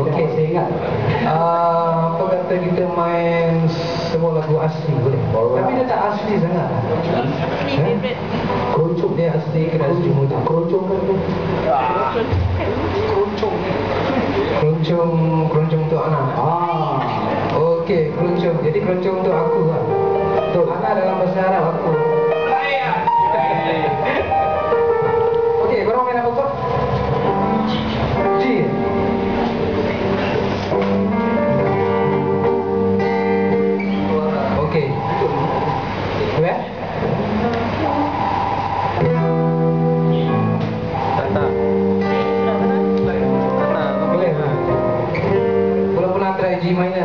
Okey, saya ingat. Uh, apa kata kita main semua lagu asli boleh? Borrow Tapi dia tak asli sangat. Ini eh? favorite. Kerucuk dia asli, kena asli muda. Kerucuk kan tu? Kerucuk. Kerucuk. Kerucuk untuk anak. Ah. Okey, kerucuk. Jadi kerucuk untuk aku lah. Untuk anak dalam bahasa Arab aku. G minus